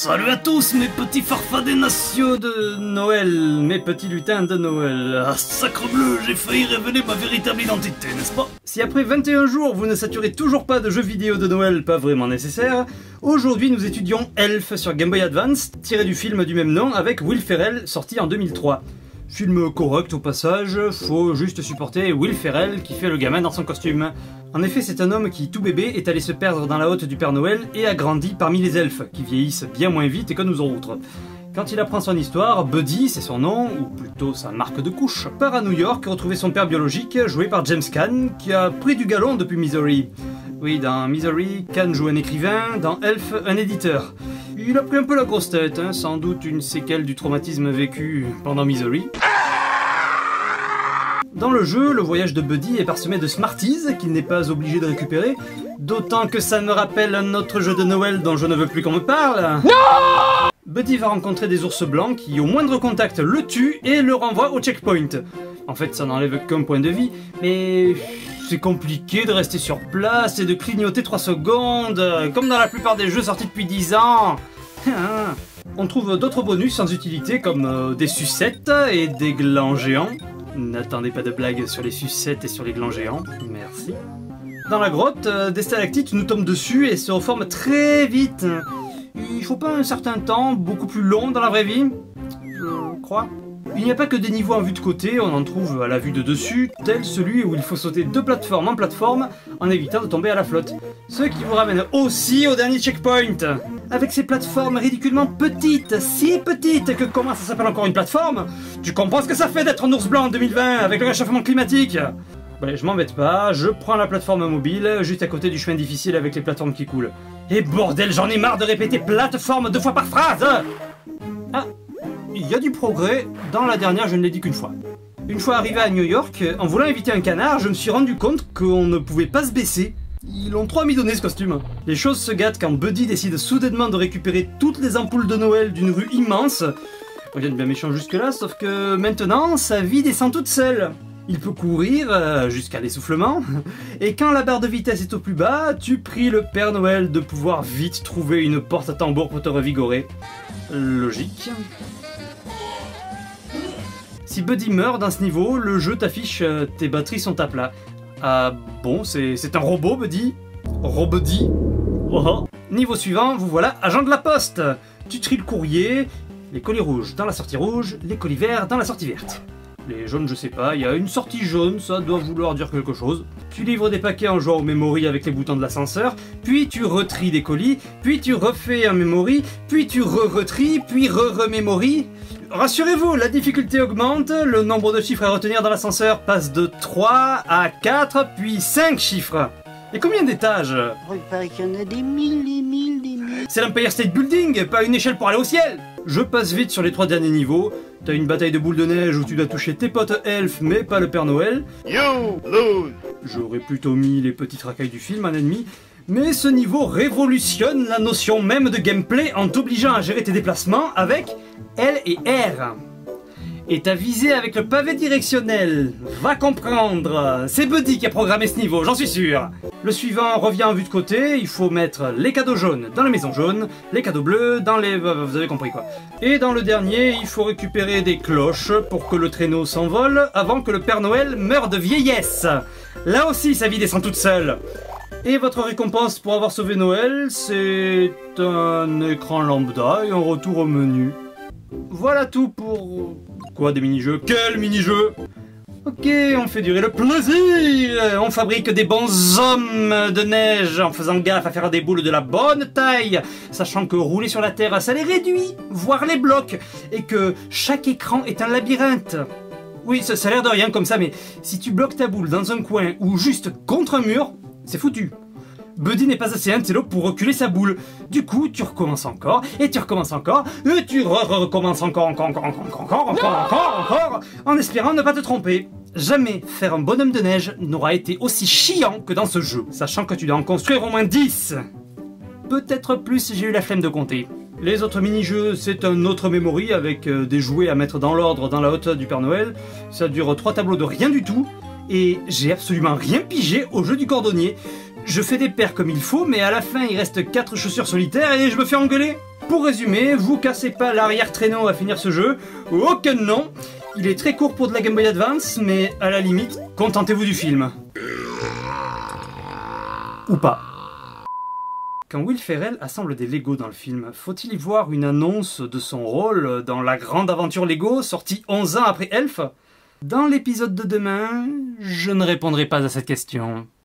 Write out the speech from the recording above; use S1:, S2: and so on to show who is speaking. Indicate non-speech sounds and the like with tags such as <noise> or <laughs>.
S1: Salut à tous mes petits farfadets nationaux de Noël, mes petits lutins de Noël. Ah, sacre bleu, j'ai failli révéler ma véritable identité, n'est-ce pas? Si après 21 jours vous ne saturez toujours pas de jeux vidéo de Noël pas vraiment nécessaires, aujourd'hui nous étudions Elf sur Game Boy Advance, tiré du film du même nom avec Will Ferrell, sorti en 2003. Film correct au passage, faut juste supporter Will Ferrell qui fait le gamin dans son costume. En effet, c'est un homme qui, tout bébé, est allé se perdre dans la hotte du Père Noël et a grandi parmi les elfes, qui vieillissent bien moins vite que nous autres. Quand il apprend son histoire, Buddy, c'est son nom, ou plutôt sa marque de couche, part à New York retrouver son père biologique, joué par James Caan, qui a pris du galon depuis Misery. Oui, dans Misery, Caan joue un écrivain, dans Elf, un éditeur. Il a pris un peu la grosse tête, hein, sans doute une séquelle du traumatisme vécu pendant Misery. Dans le jeu, le voyage de Buddy est parsemé de Smarties qu'il n'est pas obligé de récupérer, d'autant que ça me rappelle un autre jeu de Noël dont je ne veux plus qu'on me parle. Non Buddy va rencontrer des ours blancs qui, au moindre contact, le tuent et le renvoient au checkpoint. En fait, ça n'enlève qu'un point de vie, mais c'est compliqué de rester sur place et de clignoter 3 secondes, comme dans la plupart des jeux sortis depuis 10 ans. <laughs> On trouve d'autres bonus sans utilité comme euh, des sucettes et des glands géants. N'attendez pas de blagues sur les sucettes et sur les glands géants, merci. Dans la grotte, euh, des stalactites nous tombent dessus et se reforment très vite. Il faut pas un certain temps, beaucoup plus long dans la vraie vie, je crois. Il n'y a pas que des niveaux en vue de côté, on en trouve à la vue de dessus, tel celui où il faut sauter de plateforme en plateforme en évitant de tomber à la flotte. Ce qui vous ramène aussi au dernier checkpoint avec ces plateformes ridiculement petites, si petites que comment ça s'appelle encore une plateforme? Tu comprends ce que ça fait d'être un ours blanc en 2020 avec le réchauffement climatique? Ouais, je m'embête pas, je prends la plateforme mobile, juste à côté du chemin difficile avec les plateformes qui coulent. Et bordel, j'en ai marre de répéter plateforme deux fois par phrase Ah, il y a du progrès, dans la dernière je ne l'ai dit qu'une fois. Une fois arrivé à New York, en voulant éviter un canard, je me suis rendu compte qu'on ne pouvait pas se baisser. Ils l'ont trop donné ce costume. Les choses se gâtent quand Buddy décide soudainement de récupérer toutes les ampoules de Noël d'une rue immense. On vient de bien méchant jusque là, sauf que maintenant, sa vie descend toute seule. Il peut courir euh, jusqu'à l'essoufflement, et quand la barre de vitesse est au plus bas, tu pries le Père Noël de pouvoir vite trouver une porte à tambour pour te revigorer. Logique. Si Buddy meurt dans ce niveau, le jeu t'affiche euh, tes batteries sont à plat. Ah bon, c'est un robot, Buddy Robuddy oh, oh. Niveau suivant, vous voilà agent de la poste Tu tries le courrier, les colis rouges dans la sortie rouge, les colis verts dans la sortie verte. Les jaunes, je sais pas, il y a une sortie jaune, ça doit vouloir dire quelque chose. Tu livres des paquets en jouant au memory avec les boutons de l'ascenseur, puis tu retries des colis, puis tu refais un memory, puis tu re-retries, puis re-rememory. Rassurez-vous, la difficulté augmente, le nombre de chiffres à retenir dans l'ascenseur passe de 3 à 4, puis 5 chiffres. Et combien d'étages?
S2: Il paraît qu'il y en a des mille, des mille, des mille.
S1: C'est l'Empire State Building, pas une échelle pour aller au ciel Je passe vite sur les trois derniers niveaux. T'as une bataille de boules de neige où tu dois toucher tes potes elfes, mais pas le Père Noël.
S3: You lose
S1: J'aurais plutôt mis les petites racailles du film, un ennemi. Mais ce niveau révolutionne la notion même de gameplay en t'obligeant à gérer tes déplacements avec L et R. Et t'as visé avec le pavé directionnel. Va comprendre. C'est Buddy qui a programmé ce niveau, j'en suis sûr. Le suivant revient en vue de côté. Il faut mettre les cadeaux jaunes dans les maisons jaunes, les cadeaux bleus dans les... Vous avez compris quoi. Et dans le dernier, il faut récupérer des cloches pour que le traîneau s'envole avant que le Père Noël meure de vieillesse. Là aussi, sa vie descend toute seule. Et votre récompense pour avoir sauvé Noël, c'est un écran lambda et un retour au menu. Voilà tout pour... Quoi, des mini-jeux? Quel mini-jeu? Ok, on fait durer le plaisir On fabrique des bons hommes de neige en faisant gaffe à faire des boules de la bonne taille, sachant que rouler sur la Terre, ça les réduit, voire les bloque, et que chaque écran est un labyrinthe. Oui, ça, ça a l'air de rien comme ça, mais si tu bloques ta boule dans un coin ou juste contre un mur, c'est foutu. Buddy n'est pas assez intello pour reculer sa boule. Du coup, tu recommences encore, et tu recommences encore, et tu recommences encore, encore, encore, encore, encore, encore, encore, encore, en espérant ne pas te tromper. Jamais faire un bonhomme de neige n'aura été aussi chiant que dans ce jeu, sachant que tu dois en construire au moins 10. Peut-être plus si j'ai eu la flemme de compter. Les autres mini-jeux, c'est un autre memory avec euh, des jouets à mettre dans l'ordre dans la haute du Père Noël. Ça dure trois tableaux de rien du tout, et j'ai absolument rien pigé au jeu du cordonnier. Je fais des paires comme il faut, mais à la fin il reste 4 chaussures solitaires et je me fais engueuler. Pour résumer, vous cassez pas l'arrière-traîneau à finir ce jeu. Que non Il est très court pour de la Game Boy Advance, mais à la limite, contentez-vous du film. Ou pas. Quand Will Ferrell assemble des Lego dans le film, faut-il y voir une annonce de son rôle dans la grande aventure Lego sortie 11 ans après Elf? Dans l'épisode de demain, je ne répondrai pas à cette question.